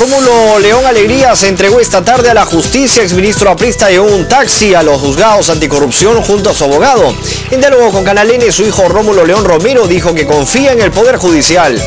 Rómulo León Alegría se entregó esta tarde a la justicia. Exministro Aprista llevó un taxi a los juzgados anticorrupción junto a su abogado. En diálogo con Canal N, su hijo Rómulo León Romero dijo que confía en el Poder Judicial.